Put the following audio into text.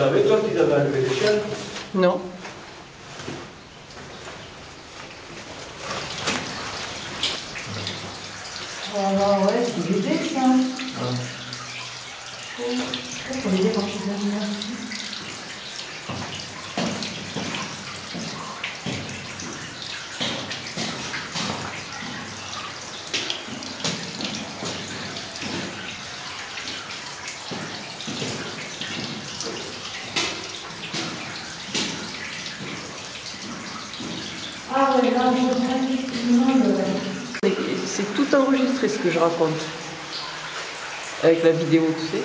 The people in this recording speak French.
savais, toi, qu'ils avaient enlevé les chiens Non. Ah ouais, c'est léger ça. Faut les déranger derrière. Ah ouais, là, on voit effectivement C'est tout enregistré ce que je raconte. Avec la vidéo, tu sais.